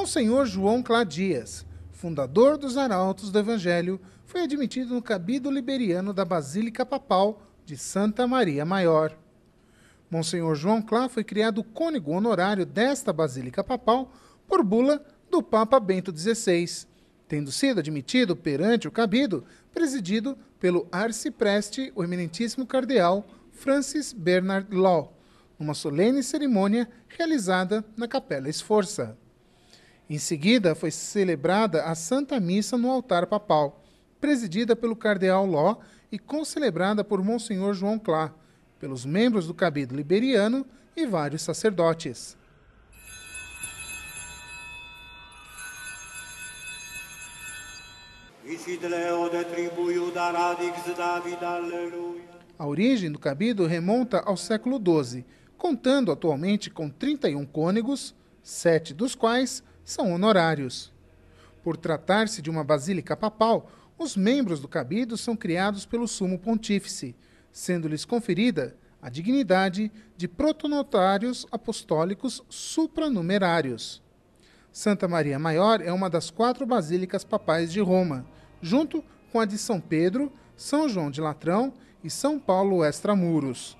Monsenhor João Clá Dias, fundador dos Arautos do Evangelho, foi admitido no cabido liberiano da Basílica Papal de Santa Maria Maior. Monsenhor João Clá foi criado cônego honorário desta Basílica Papal por bula do Papa Bento XVI, tendo sido admitido perante o cabido, presidido pelo arcipreste, o eminentíssimo cardeal Francis Bernard Law, numa solene cerimônia realizada na Capela Esforça. Em seguida, foi celebrada a Santa Missa no altar papal, presidida pelo cardeal Law e concelebrada por Monsenhor João Clá, pelos membros do cabido liberiano e vários sacerdotes. A origem do cabido remonta ao século XII, contando atualmente com 31 cônegos, sete dos quais são honorários. Por tratar-se de uma basílica papal, os membros do cabido são criados pelo sumo pontífice, sendo-lhes conferida a dignidade de protonotários apostólicos supranumerários. Santa Maria Maior é uma das quatro basílicas papais de Roma, junto com a de São Pedro, São João de Latrão e São Paulo Extramuros.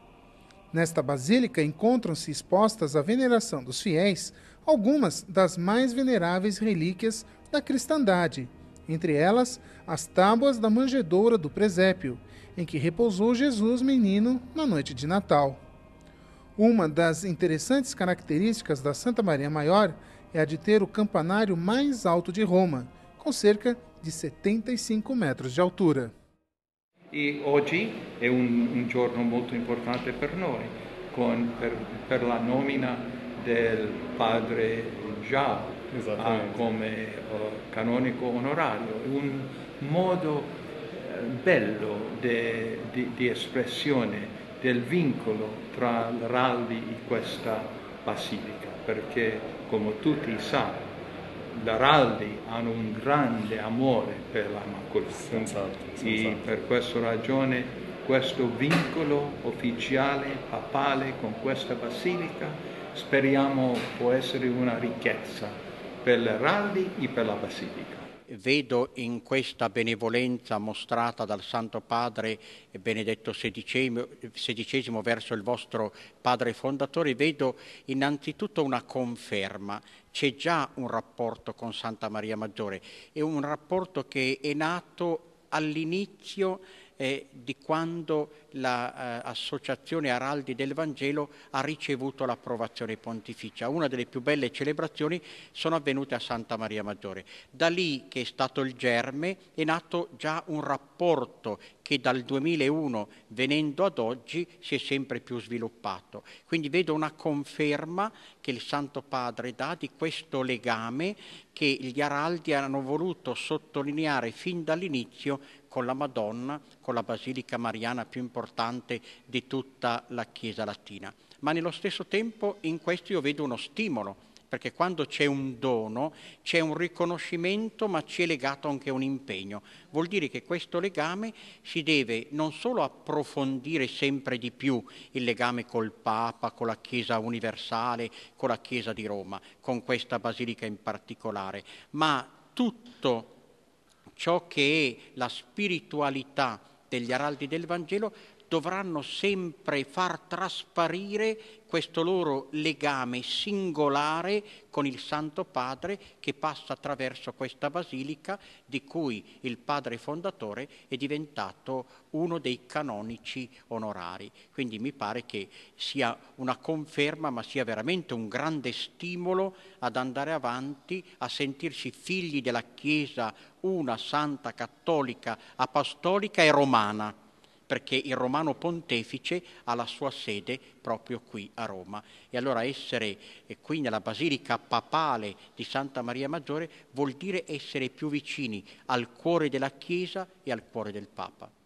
Nesta basílica encontram-se expostas à veneração dos fiéis algumas das mais veneráveis relíquias da cristandade, entre elas as tábuas da manjedoura do presépio, em que repousou Jesus menino na noite de Natal. Uma das interessantes características da Santa Maria Maior é a de ter o campanário mais alto de Roma, com cerca di 75 metri di altura. E oggi è un, un giorno molto importante per noi, con, per, per, la nomina del padre Già uh, come uh, canonico onorario, un modo uh, bello de, di, di espressione del vincolo tra l'Araldi e questa basilica, perché come tutti sanno l'Araldi hanno un grande amore per la Immacolata senz'altro, senz'altro. e per questa ragione questo vincolo ufficiale papale con questa basilica speriamo può essere una ricchezza per l'Araldi e per la basilica vedo in questa benevolenza mostrata dal Santo Padre Benedetto XVI, XVI, verso il vostro Padre Fondatore, vedo innanzitutto una conferma. C'è già un rapporto con Santa Maria Maggiore, è un rapporto che è nato all'inizio eh, di quando l'associazione la, eh, Araldi del Vangelo ha ricevuto l'approvazione pontificia. Una delle più belle celebrazioni sono avvenute a Santa Maria Maggiore. Da lì che è stato il germe è nato già un rapporto che dal 2001 venendo ad oggi si è sempre più sviluppato. Quindi vedo una conferma che il Santo Padre dà di questo legame che gli Araldi hanno voluto sottolineare fin dall'inizio con la Madonna, con la Basilica Mariana più importante di tutta la Chiesa latina. Ma nello stesso tempo in questo io vedo uno stimolo, perché quando c'è un dono c'è un riconoscimento ma ci è legato anche un impegno. Vuol dire che questo legame si deve non solo approfondire sempre di più il legame col Papa, con la Chiesa universale, con la Chiesa di Roma, con questa basilica in particolare, ma tutto ciò che è la spiritualità degli araldi del Vangelo dovranno sempre far trasparire questo loro legame singolare con il Santo Padre che passa attraverso questa basilica di cui il padre fondatore è diventato uno dei canonici onorari. Quindi mi pare che sia una conferma, ma sia veramente un grande stimolo ad andare avanti, a sentirsi figli della Chiesa una santa, cattolica, apostolica e romana perché il romano pontefice ha la sua sede proprio qui a Roma. E allora essere qui nella basilica papale di Santa Maria Maggiore vuol dire essere più vicini al cuore della Chiesa e al cuore del Papa.